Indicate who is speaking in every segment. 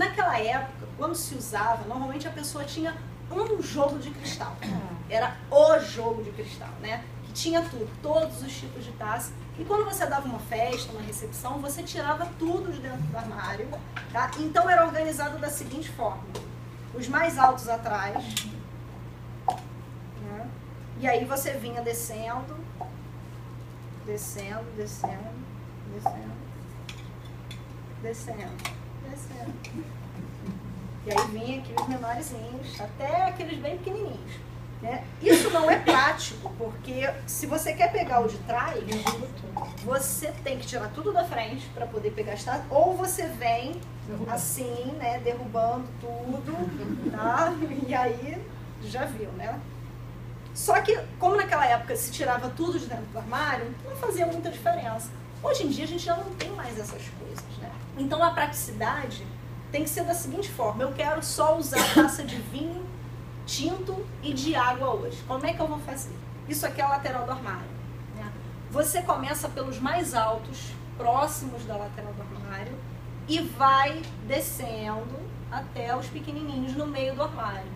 Speaker 1: Naquela época, quando se usava, normalmente a pessoa tinha um jogo de cristal. Era o jogo de cristal, né? Que tinha tudo, todos os tipos de taça. E quando você dava uma festa, uma recepção, você tirava tudo de dentro do armário, tá? Então era organizado da seguinte forma: os mais altos atrás, né? E aí você vinha descendo, descendo, descendo, descendo, descendo E aí vinha aqueles menorzinhos, até aqueles bem pequenininhos. Né? Isso não é prático, porque se você quer pegar o de trás, você tem que tirar tudo da frente para poder pegar a ou você vem assim, né, derrubando tudo, tá? E aí já viu, né? Só que, como naquela época se tirava tudo de dentro do armário, não fazia muita diferença. Hoje em dia a gente já não tem mais essas coisas, né? Então a praticidade tem que ser da seguinte forma: eu quero só usar taça de vinho, tinto e de água hoje. Como é que eu vou fazer? Isso aqui é a lateral do armário. Né? Você começa pelos mais altos, próximos da lateral do armário, e vai descendo até os pequenininhos no meio do armário.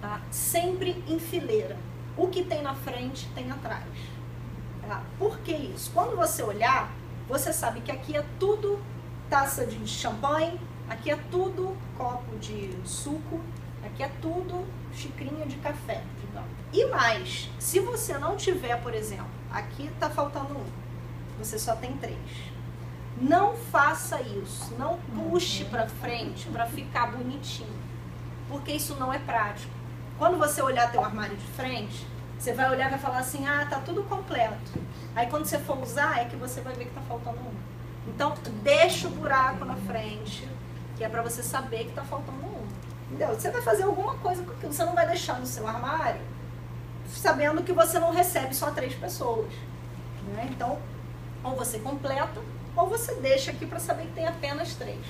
Speaker 1: Tá? Sempre em fileira. O que tem na frente tem atrás. Tá? Por que isso? Quando você olhar, você sabe que aqui é tudo taça de champanhe, aqui é tudo copo de suco, aqui é tudo xicrinha de café, digamos. E mais, se você não tiver, por exemplo, aqui está faltando um, você só tem três. Não faça isso, não puxe para frente para ficar bonitinho, porque isso não é prático. Quando você olhar teu armário de frente, você vai olhar e vai falar assim, ah, tá tudo completo. Aí quando você for usar, é que você vai ver que tá faltando um. Então, deixa o buraco na frente, que é para você saber que tá faltando um. Entendeu? Você vai fazer alguma coisa com aquilo. Você não vai deixar no seu armário sabendo que você não recebe só três pessoas. Né? Então, ou você completa, ou você deixa aqui para saber que tem apenas três.